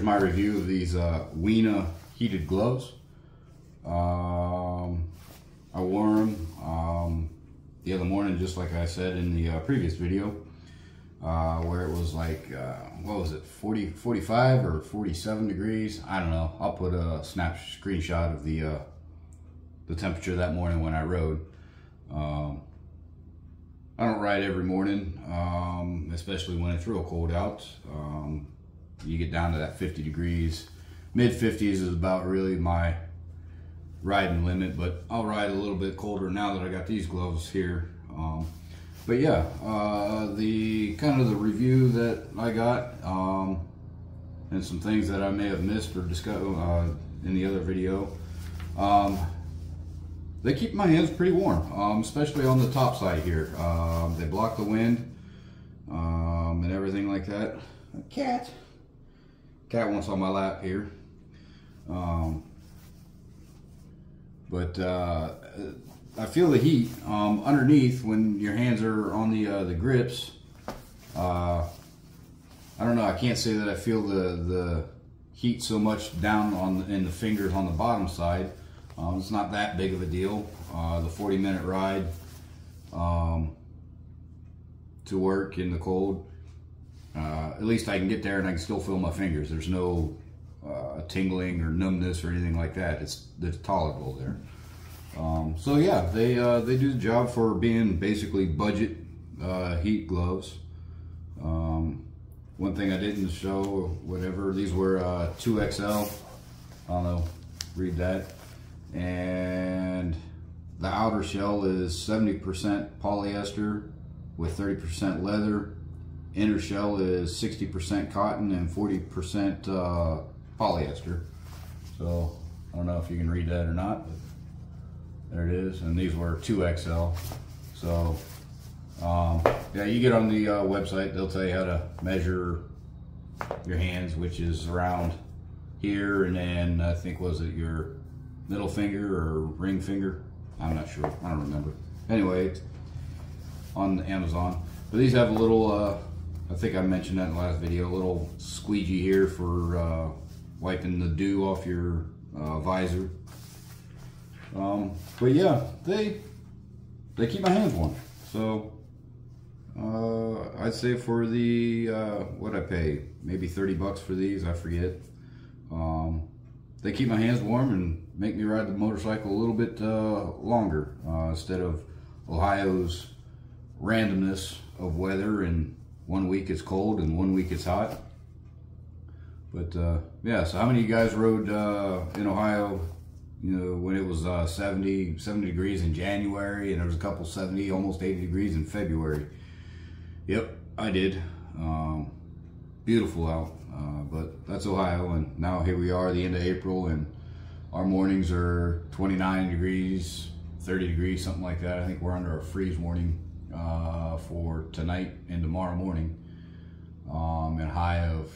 Here's my review of these uh, Winna heated gloves. Um, I wore them um, the other morning, just like I said in the uh, previous video, uh, where it was like, uh, what was it, 40, 45 or 47 degrees? I don't know. I'll put a snap screenshot of the uh, the temperature that morning when I rode. Um, I don't ride every morning, um, especially when it's real cold out. You get down to that 50 degrees. Mid 50s is about really my riding limit, but I'll ride a little bit colder now that I got these gloves here. Um, but yeah, uh, the kind of the review that I got um, and some things that I may have missed or discussed uh, in the other video. Um, they keep my hands pretty warm, um, especially on the top side here. Um, they block the wind um, and everything like that. A cat. Cat wants on my lap here. Um, but uh, I feel the heat um, underneath when your hands are on the uh, the grips. Uh, I don't know. I can't say that I feel the the heat so much down on in the fingers on the bottom side. Um, it's not that big of a deal. Uh, the 40 minute ride um, to work in the cold. Uh, at least I can get there and I can still feel my fingers. There's no uh, tingling or numbness or anything like that. It's, it's tolerable there. Um, so yeah, they uh, they do the job for being basically budget uh, heat gloves. Um, one thing I didn't show, whatever, these were 2XL. Uh, I don't know, read that and the outer shell is 70% polyester with 30% leather. Inner shell is 60% cotton and 40% uh, polyester. So I don't know if you can read that or not, but there it is. And these were 2XL. So um, yeah, you get on the uh, website, they'll tell you how to measure your hands, which is around here. And then I think was it your middle finger or ring finger. I'm not sure. I don't remember. Anyway, on Amazon. But these have a little, uh, I think I mentioned that in the last video, a little squeegee here for uh, wiping the dew off your uh, visor. Um, but yeah, they they keep my hands warm. So uh, I'd say for the uh, what I pay, maybe 30 bucks for these, I forget. Um, they keep my hands warm and make me ride the motorcycle a little bit uh, longer uh, instead of Ohio's randomness of weather and one week it's cold and one week it's hot. But uh, yeah, so how many of you guys rode uh, in Ohio, you know, when it was uh, 70, 70 degrees in January and there was a couple 70, almost 80 degrees in February? Yep, I did. Um, beautiful out. Uh, but that's Ohio, and now here we are, the end of April, and our mornings are 29 degrees, 30 degrees, something like that. I think we're under a freeze warning uh, for tonight and tomorrow morning. Um, and high of,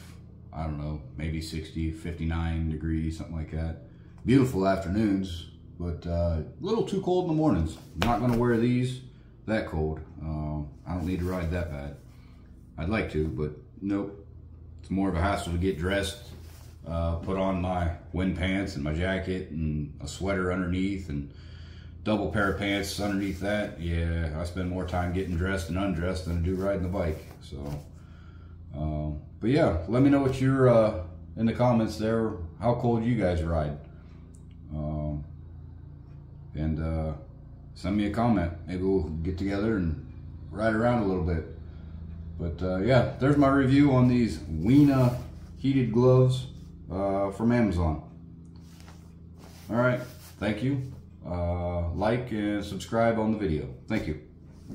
I don't know, maybe 60, 59 degrees, something like that. Beautiful afternoons, but uh, a little too cold in the mornings. not gonna wear these that cold. Um, I don't need to ride that bad. I'd like to, but nope it's more of a hassle to get dressed, uh, put on my wind pants and my jacket and a sweater underneath and double pair of pants underneath that. Yeah, I spend more time getting dressed and undressed than I do riding the bike. So, um, but yeah, let me know what you're uh, in the comments there. How cold you guys ride. Um, and uh, send me a comment. Maybe we'll get together and ride around a little bit. But uh, yeah, there's my review on these Winna heated gloves uh, from Amazon. All right, thank you. Uh, like and subscribe on the video. Thank you.